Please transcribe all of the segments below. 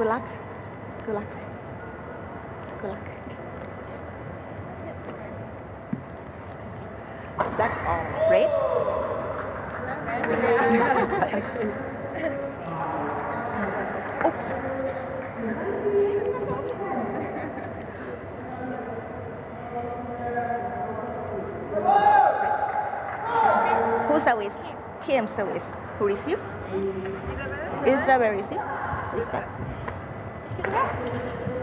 Good luck. Good luck. Good luck. Black or red? Oops. Who service? KM service. Who receive? Is where receive? Is that? ってね。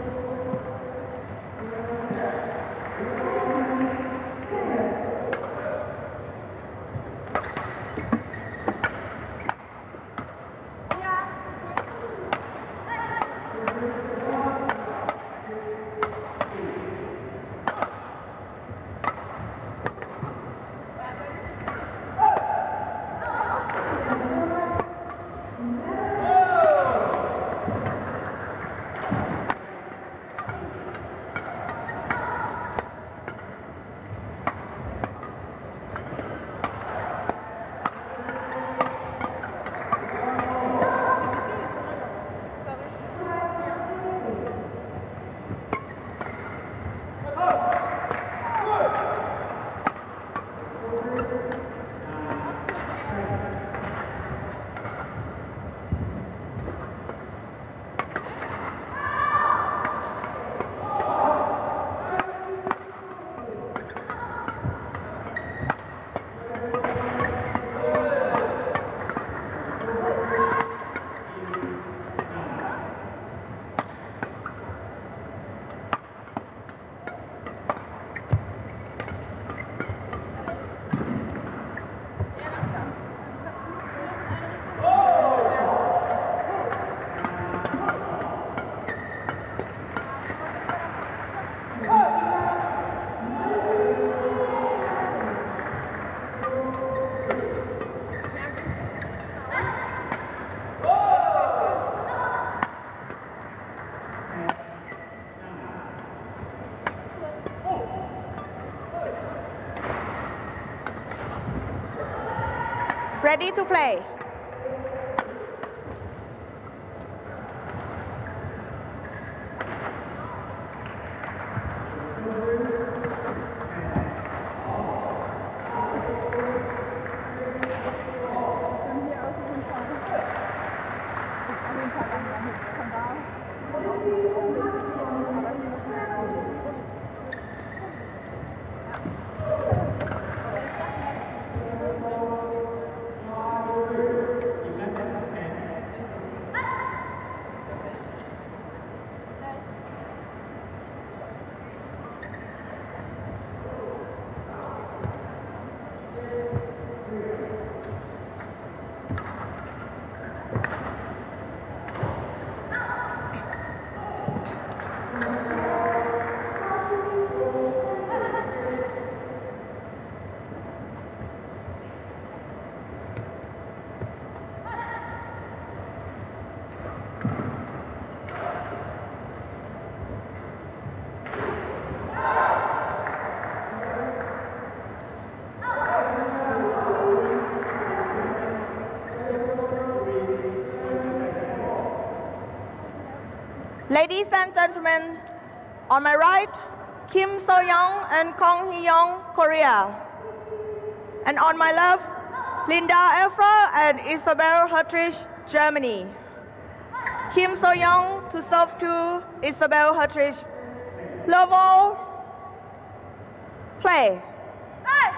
Ready to play. Ladies and gentlemen, on my right, Kim So Yeong and Kong Hee Yong, Korea. And on my left, Linda Efler and Isabel Herttrich, Germany. Kim So Yeong to serve to Isabel Herttrich. Level, play. So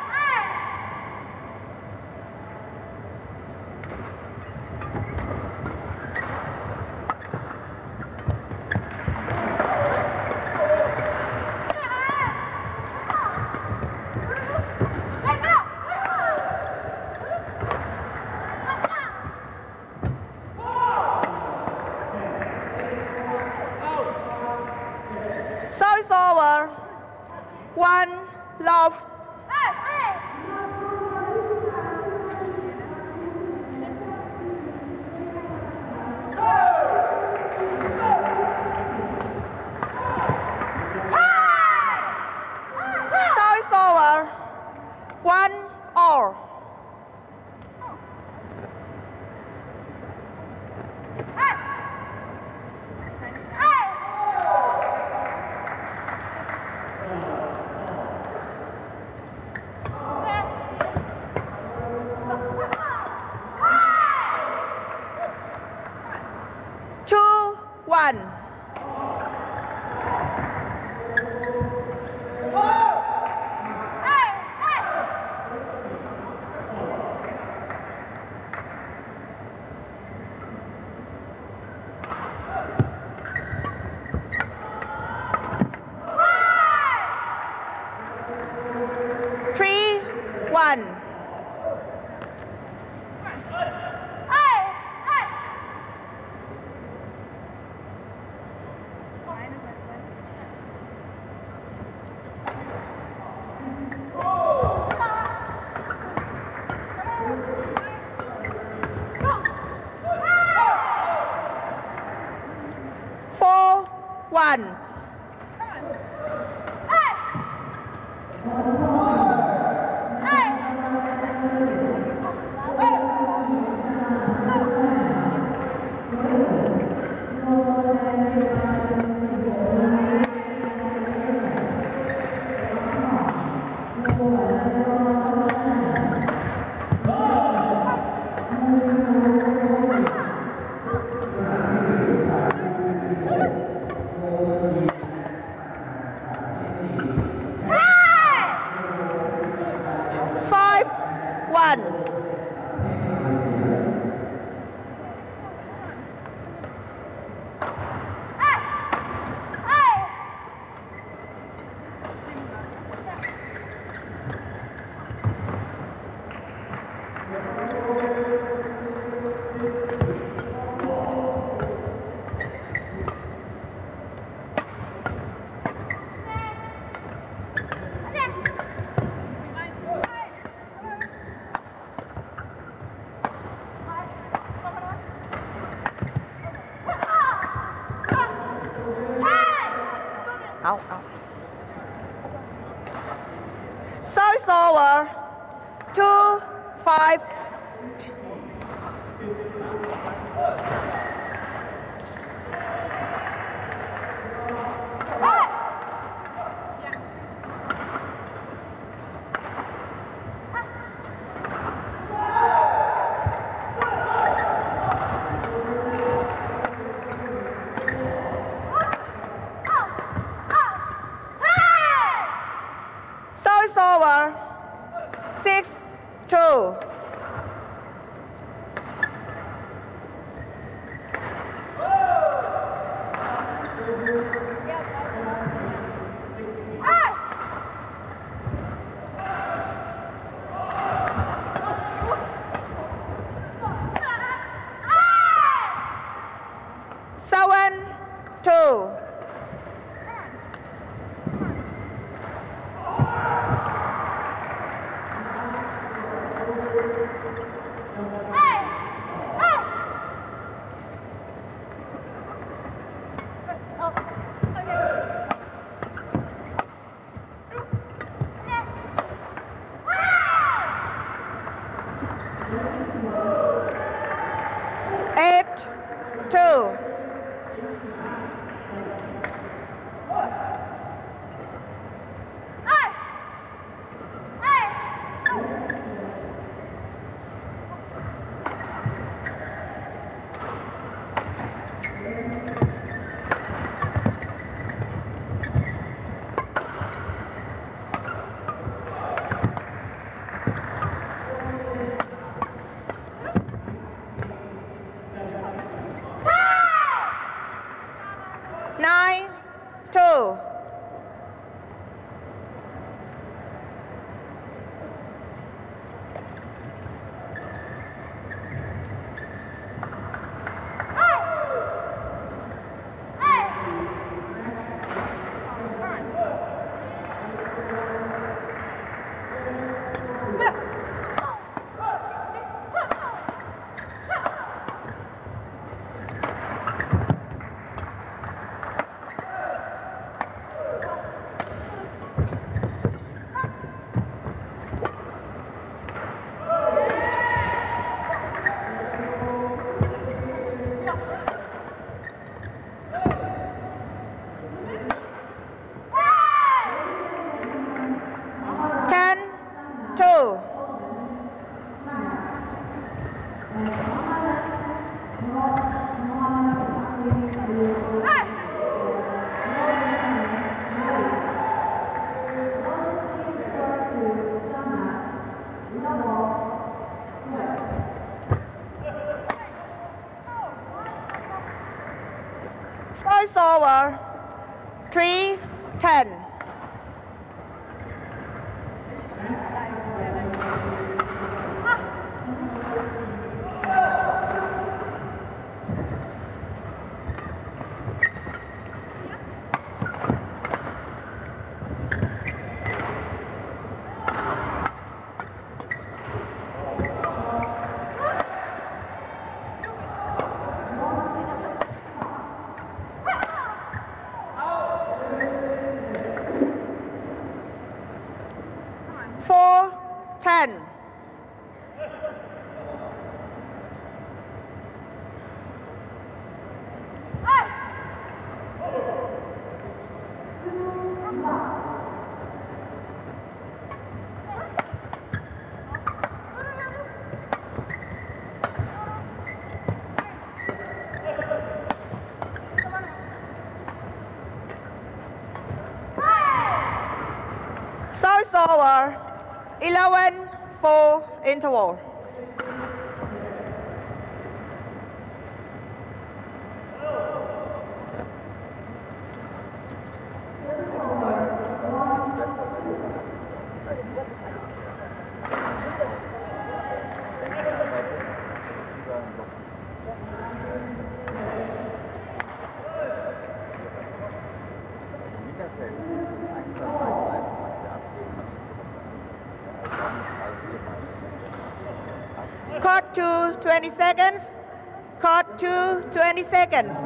Eight, two. Over. 11 4 interval. Cut to 20 seconds. Cut to 20 seconds.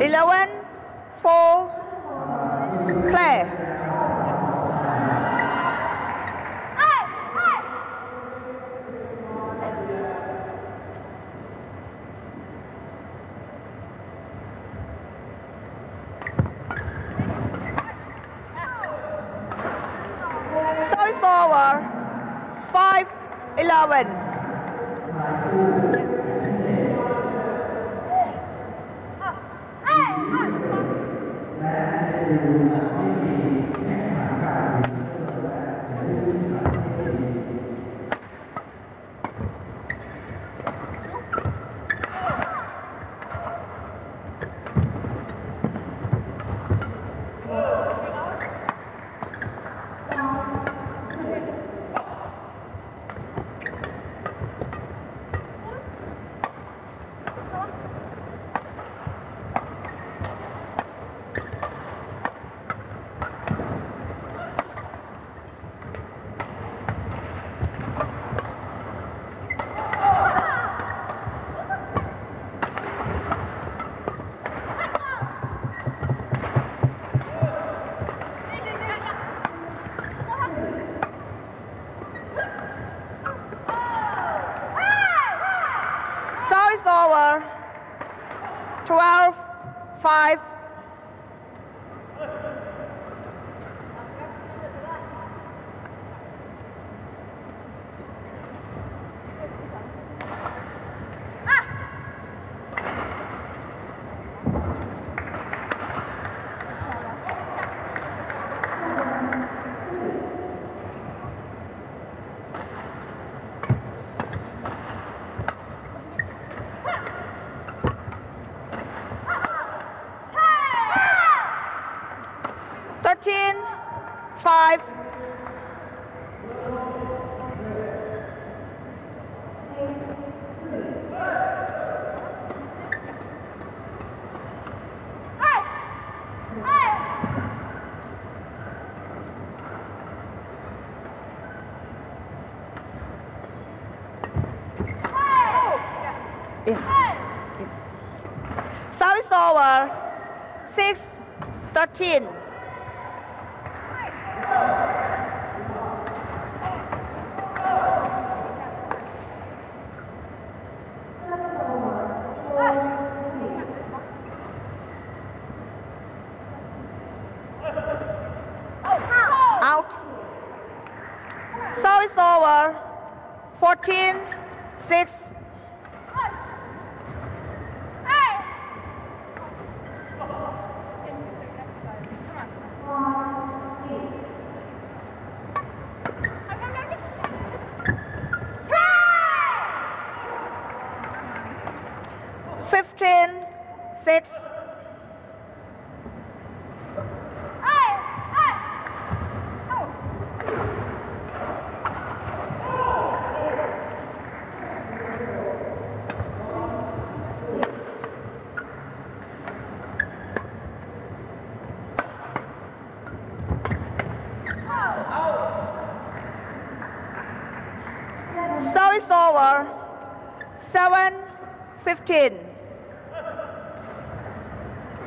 Eleven, four, play. Service hour 6, 13.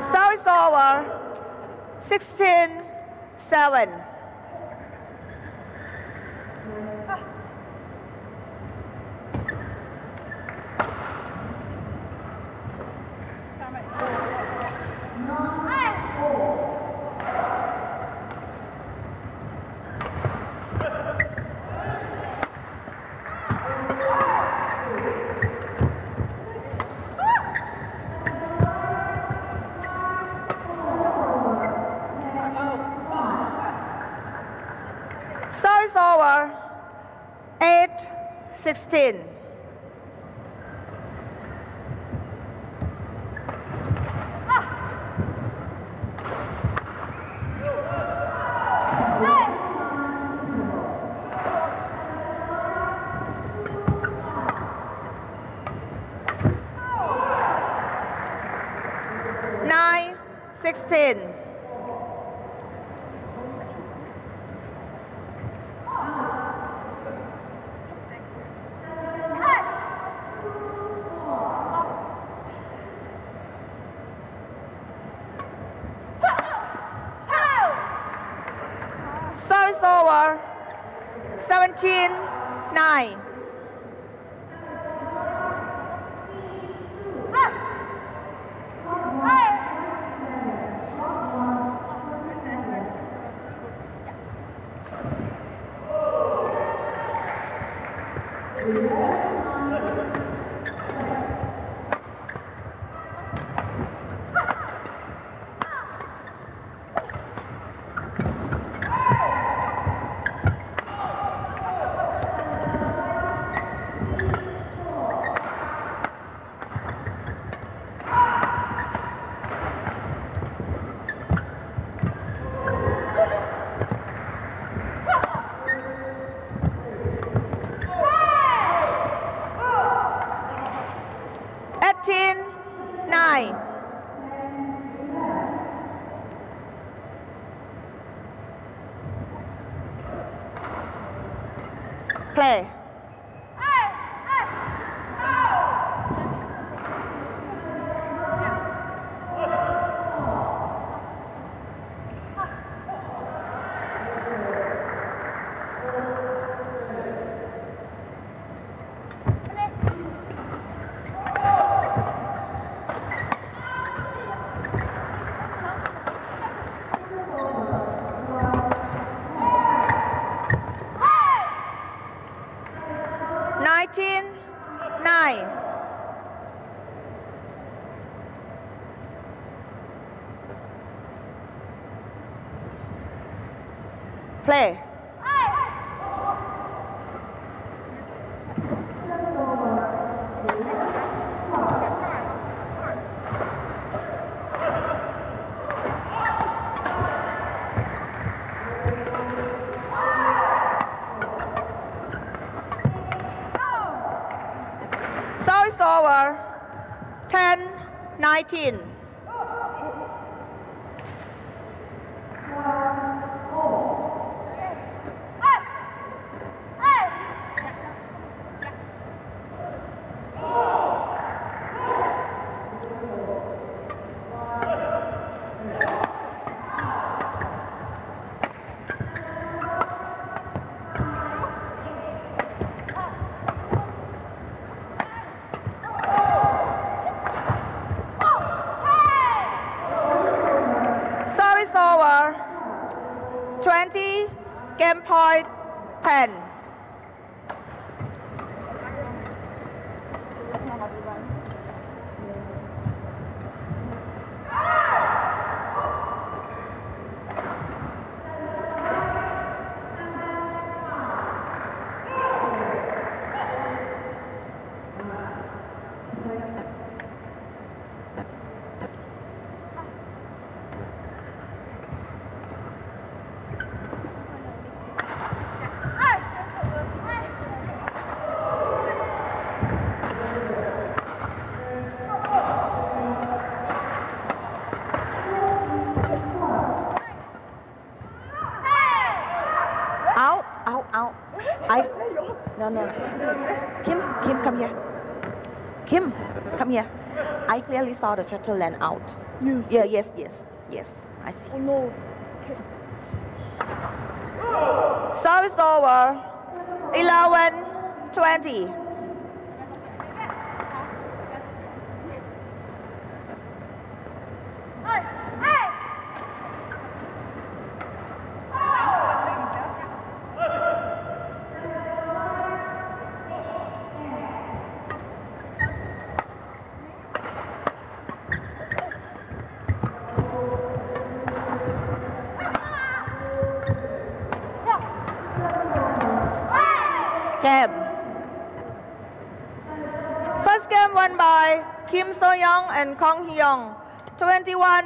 So it's over. 16, 7. So it's over. 8, 16. Play. So it's over. 10, 19. 20, game point 10. Out, out, out. I. No, no. Kim, Kim, come here. Kim, come here. I clearly saw the shuttle land out. You Yeah, yes, yes, yes. I see. Oh no. Service over. 11, 20. Game. First game won by Kim So Yeong and Kong Hyung, 21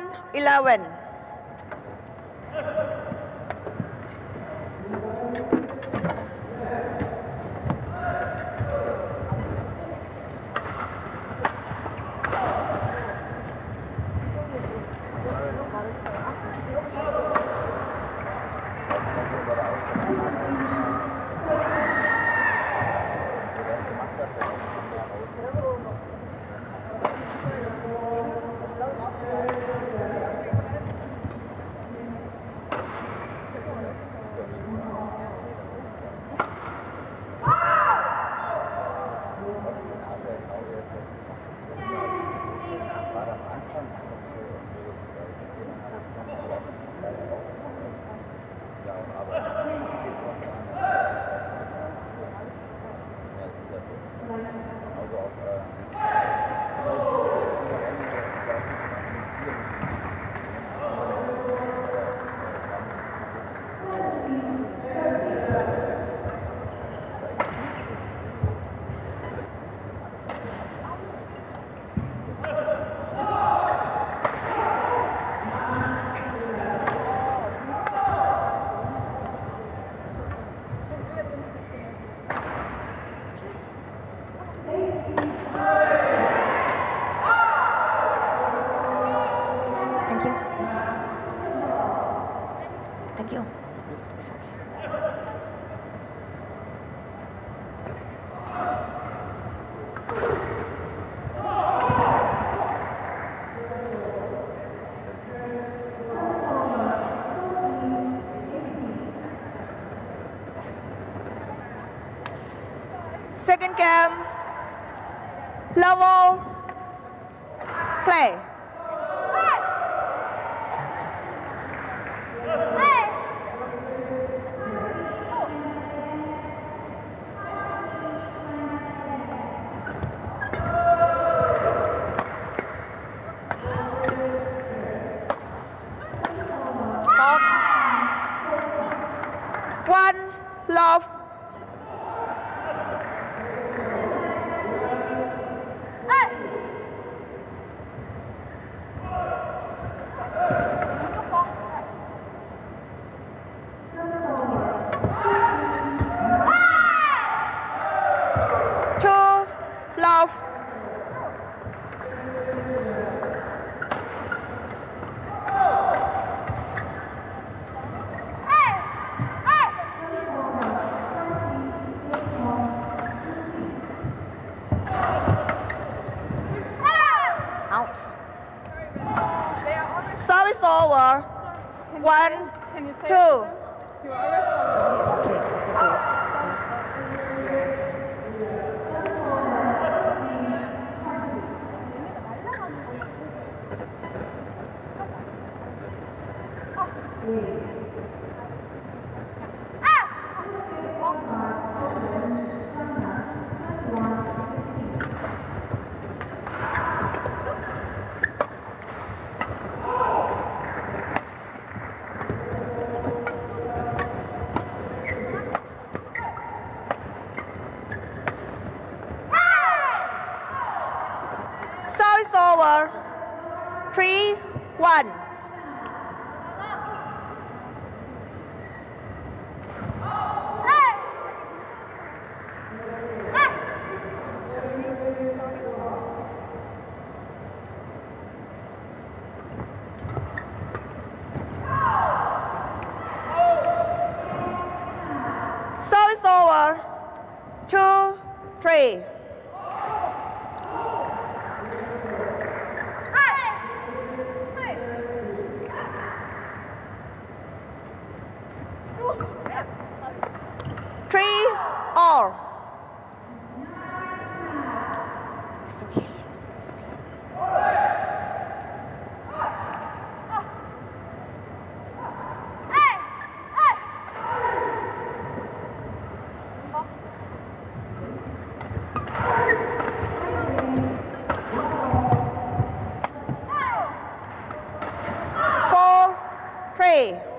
three.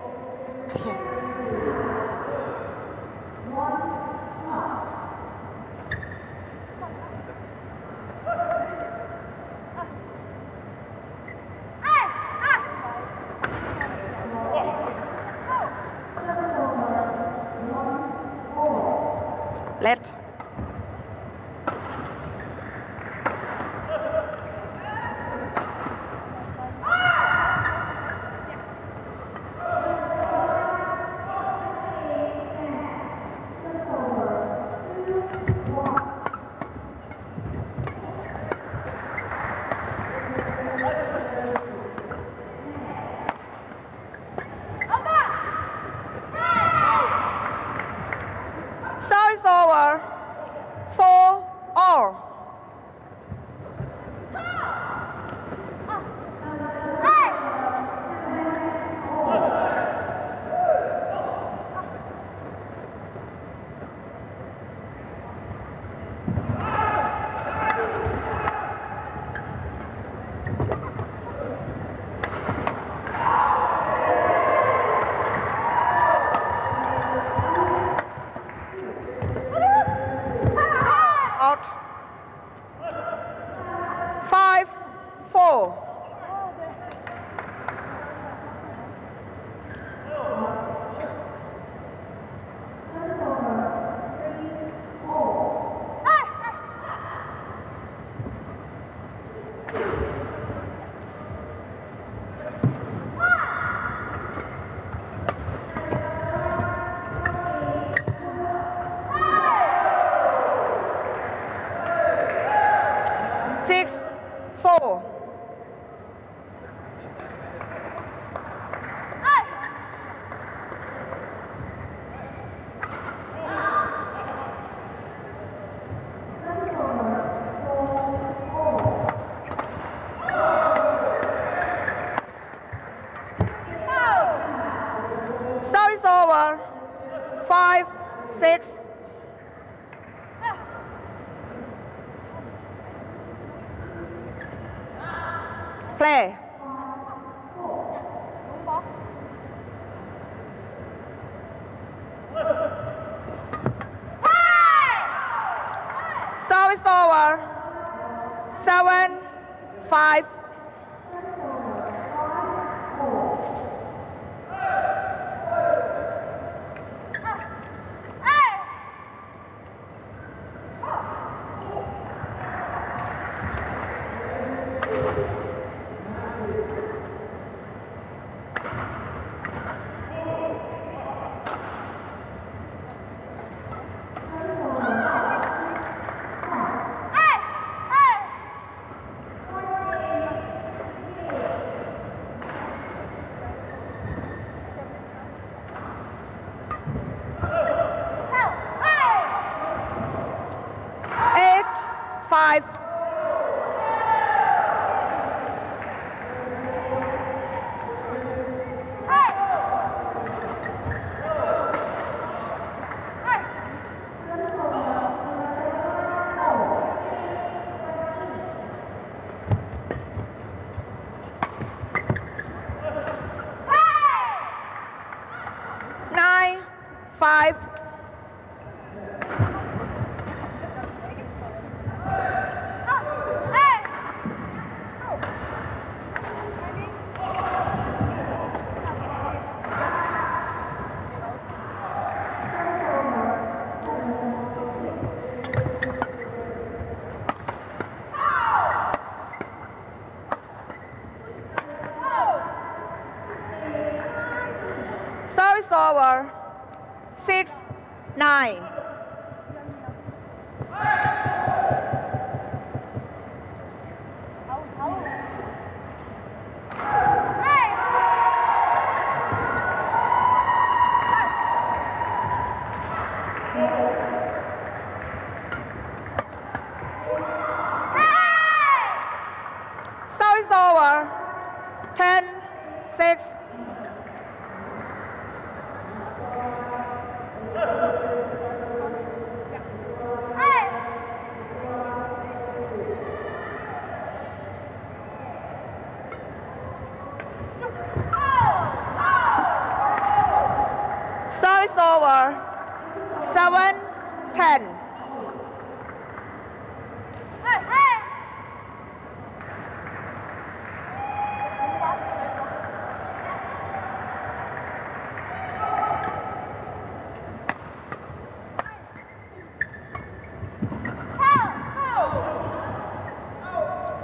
Over. Seven, five. seven, ten.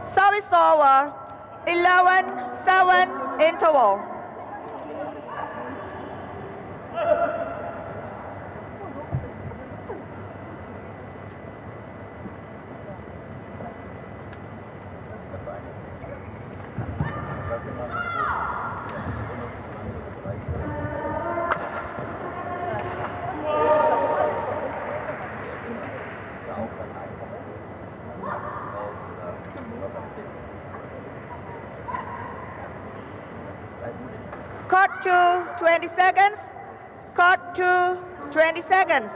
Service over, 11, 7 interval. 20 seconds. Cut to 20 seconds.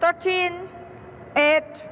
13, 8,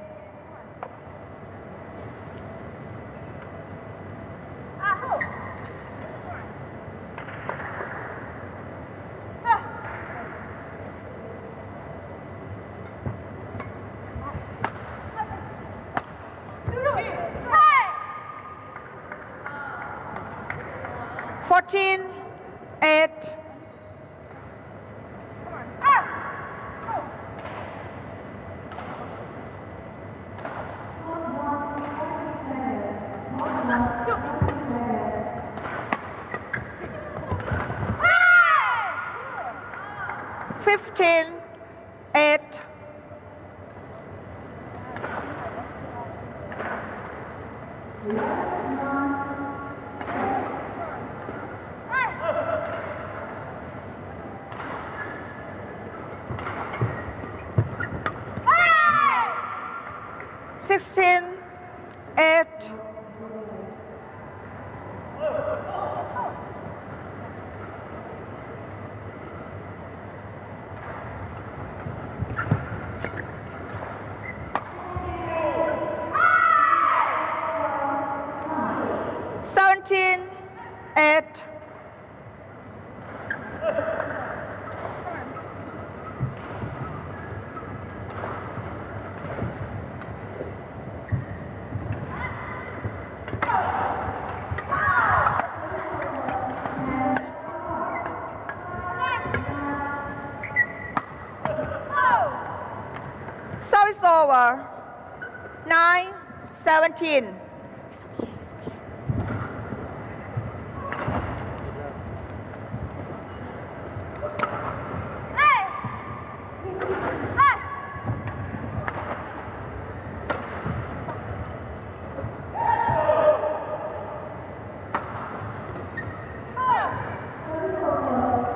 17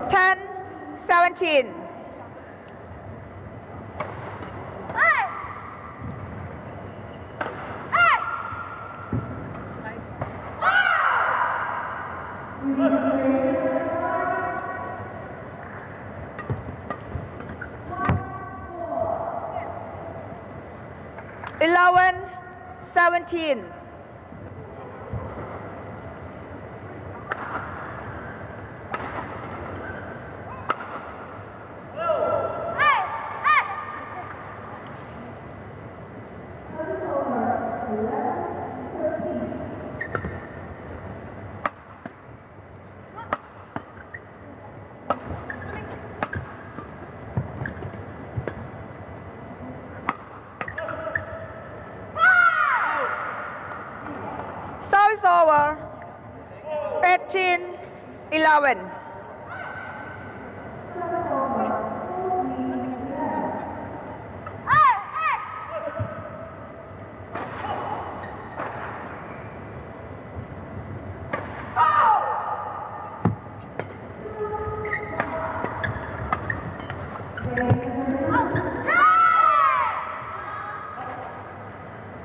10 17 11 17 Service over. 18 11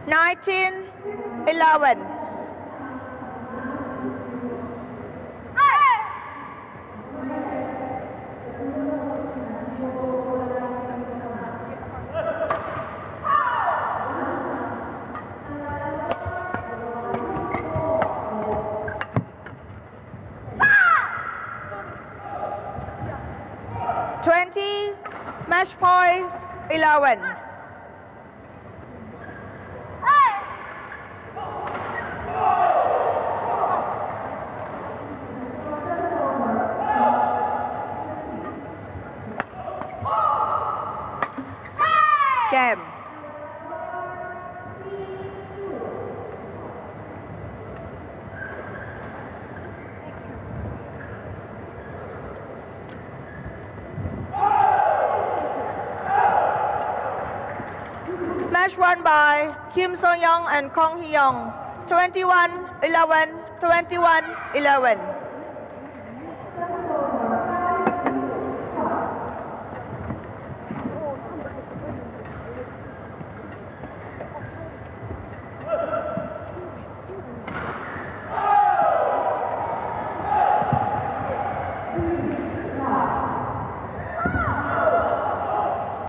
19 11 20 match point 11 game Match won by Kim So Yeong and Kong Hee Yong. 21 11, 21 11.